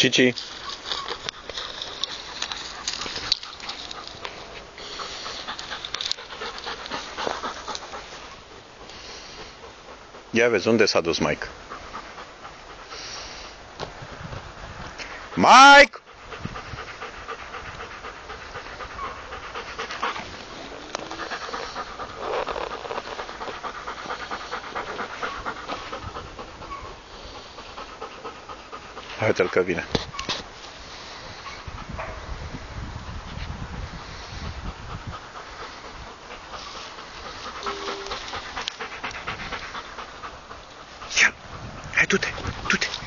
Cici. Ia vezi, unde s-a dus Mike? Mike! هات الكابينة. يلا. هاتوا توتي توتي.